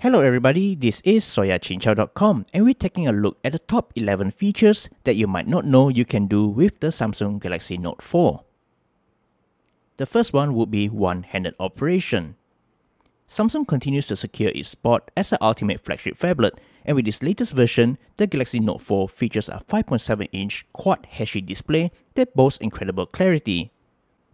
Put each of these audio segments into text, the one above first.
Hello everybody, this is soyacincau.com and we're taking a look at the top 11 features that you might not know you can do with the Samsung Galaxy Note 4. The first one would be one-handed operation. Samsung continues to secure its spot as the ultimate flagship phablet and with this latest version, the Galaxy Note 4 features a 5.7-inch quad Helshi display that boasts incredible clarity.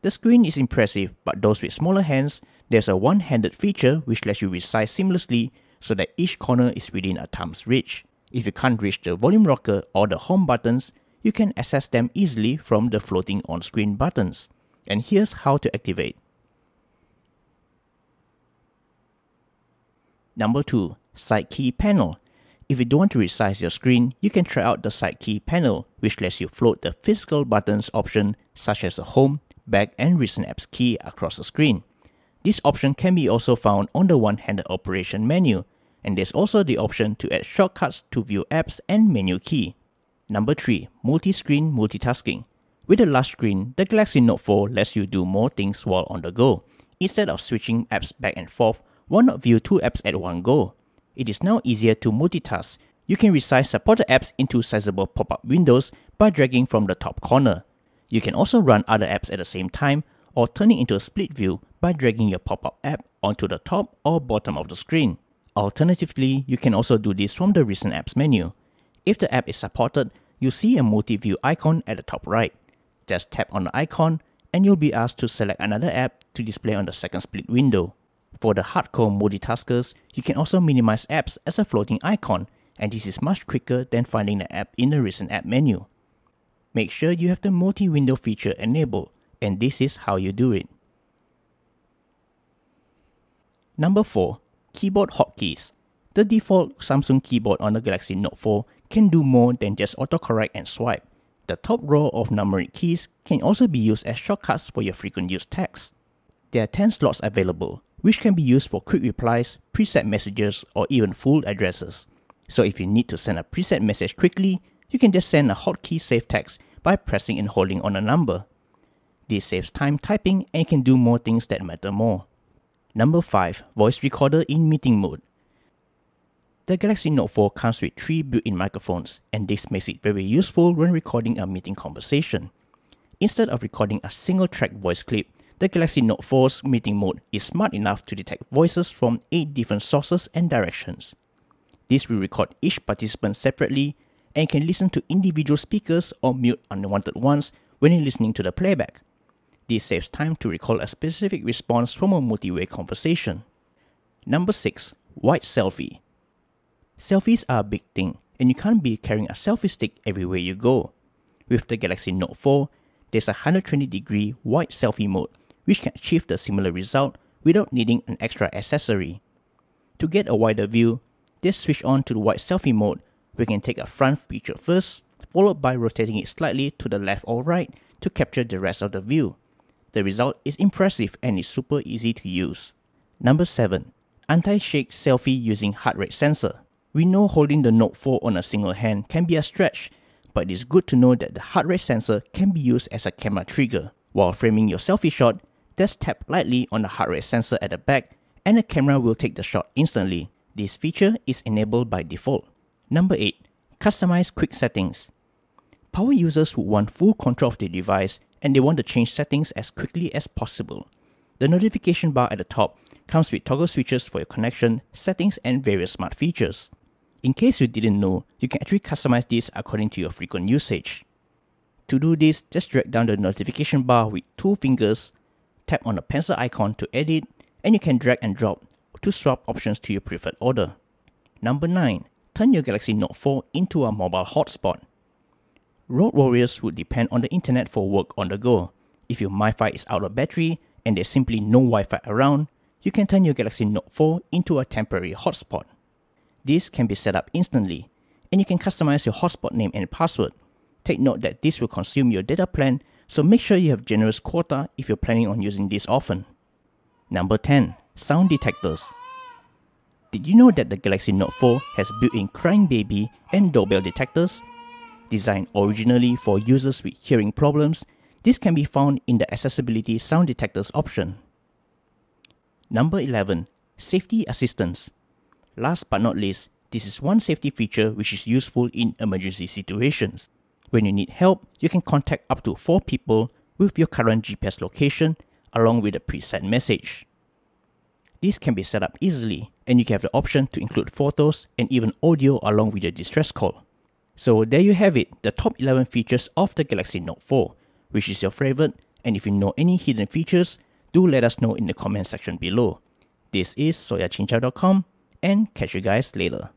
The screen is impressive, but those with smaller hands there's a one-handed feature which lets you resize seamlessly so that each corner is within a thumb's reach. If you can't reach the volume rocker or the home buttons, you can access them easily from the floating on-screen buttons. And here's how to activate. Number 2. Side Key Panel. If you don't want to resize your screen, you can try out the Side Key Panel, which lets you float the physical buttons option such as the Home, Back and Recent Apps key across the screen. This option can be also found on the one-handed operation menu, and there's also the option to add shortcuts to view apps and menu key. Number 3. Multi-screen multitasking. With a large screen, the Galaxy Note 4 lets you do more things while on the go. Instead of switching apps back and forth, why not view two apps at one go? It is now easier to multitask. You can resize supported apps into sizable pop-up windows by dragging from the top corner. You can also run other apps at the same time or turn it into a split view by dragging your pop-up app onto the top or bottom of the screen. Alternatively, you can also do this from the Recent Apps menu. If the app is supported, you'll see a multi-view icon at the top right. Just tap on the icon and you'll be asked to select another app to display on the second split window. For the hardcore multitaskers, you can also minimize apps as a floating icon, and this is much quicker than finding the app in the Recent App menu. Make sure you have the multi-window feature enabled and this is how you do it. Number 4. Keyboard hotkeys. The default Samsung keyboard on the Galaxy Note 4 can do more than just autocorrect and swipe. The top row of numeric keys can also be used as shortcuts for your frequent use text. There are 10 slots available, which can be used for quick replies, preset messages, or even full addresses. So if you need to send a preset message quickly, you can just send a hotkey save text by pressing and holding on a number. This saves time typing and can do more things that matter more. Number 5. Voice Recorder in Meeting Mode. The Galaxy Note 4 comes with 3 built-in microphones, and this makes it very useful when recording a meeting conversation. Instead of recording a single track voice clip, the Galaxy Note 4's meeting mode is smart enough to detect voices from 8 different sources and directions. This will record each participant separately and can listen to individual speakers or mute unwanted ones when you're listening to the playback. This saves time to recall a specific response from a multi-way conversation. Number 6. Wide Selfie Selfies are a big thing, and you can't be carrying a selfie stick everywhere you go. With the Galaxy Note 4, there's a 120 degree wide selfie mode, which can achieve the similar result without needing an extra accessory. To get a wider view, just switch on to the wide selfie mode. We can take a front feature first, followed by rotating it slightly to the left or right to capture the rest of the view. The result is impressive and is super easy to use. Number 7. Anti-shake selfie using heart rate sensor. We know holding the Note 4 on a single hand can be a stretch, but it is good to know that the heart rate sensor can be used as a camera trigger. While framing your selfie shot, just tap lightly on the heart rate sensor at the back and the camera will take the shot instantly. This feature is enabled by default. Number 8. Customize quick settings. Power users would want full control of the device and they want to change settings as quickly as possible. The notification bar at the top comes with toggle switches for your connection, settings, and various smart features. In case you didn't know, you can actually customize this according to your frequent usage. To do this, just drag down the notification bar with two fingers, tap on the pencil icon to edit, and you can drag and drop to swap options to your preferred order. Number 9. Turn your Galaxy Note 4 into a mobile hotspot. Road warriors would depend on the internet for work on the go. If your MiFi is out of battery and there's simply no Wi-Fi around, you can turn your Galaxy Note 4 into a temporary hotspot. This can be set up instantly, and you can customize your hotspot name and password. Take note that this will consume your data plan, so make sure you have generous quota if you're planning on using this often. Number 10. Sound detectors. Did you know that the Galaxy Note 4 has built-in crying baby and doorbell detectors Designed originally for users with hearing problems, this can be found in the Accessibility Sound Detectors option. Number 11. Safety Assistance Last but not least, this is one safety feature which is useful in emergency situations. When you need help, you can contact up to 4 people with your current GPS location along with a preset message. This can be set up easily and you can have the option to include photos and even audio along with your distress call. So there you have it, the top 11 features of the Galaxy Note 4. Which is your favorite? And if you know any hidden features, do let us know in the comment section below. This is soyacincau.com and catch you guys later.